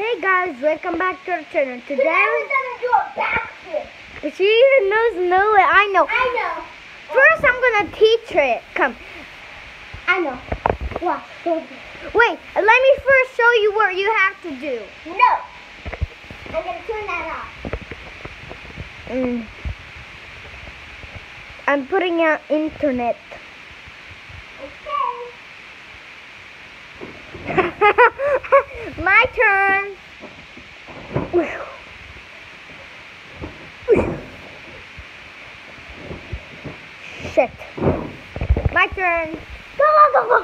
Hey guys, welcome back to our channel. Today, we're gonna do a backflip. she even knows know it. I know. I know. First, I'm gonna teach her it. Come. I know. Watch. Wait, let me first show you what you have to do. No. I'm gonna turn that off. Mm. I'm putting out internet. Okay. My turn. Shit. My turn. Go, go, go, go.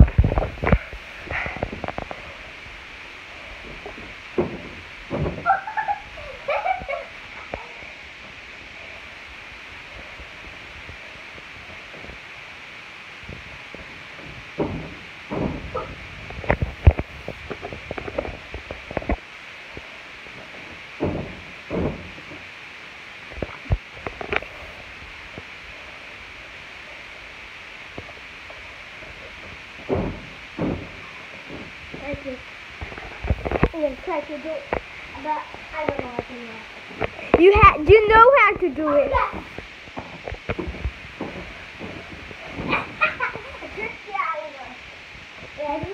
Try to do it, but I don't know how to do it. You ha you know how to do it. Ready?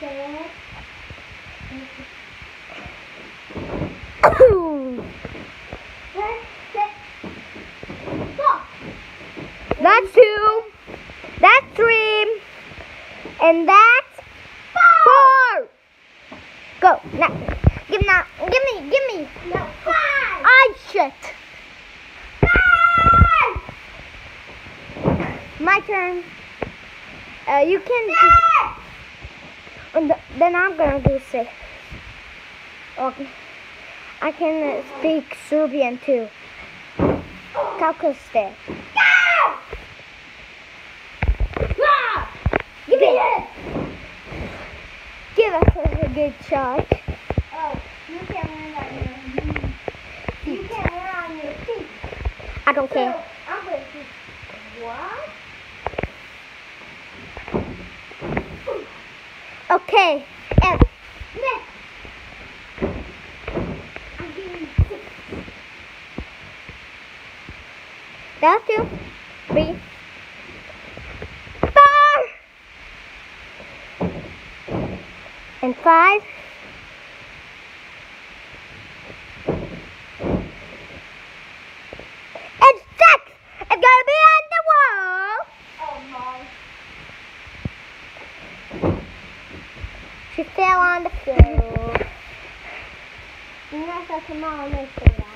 Set. Set. Set. Go. That's two. That's three. And that's Now. Give now. Give me. Give me. No. Five. I shit. Five. My turn. Uh, you can. Six. And then I'm gonna do six. Okay. I can uh, speak Serbian too. Kako ste? Go. Go. Give me it. Give us a good shot. Oh, you can't land on your You can't land on your feet. I don't So, care. I'm going to what? Okay. And Next. I'm giving six. that's two, three, and five. And six. It's gonna be on the wall. Oh my. She fell on the floor. You're not so small, let's say that.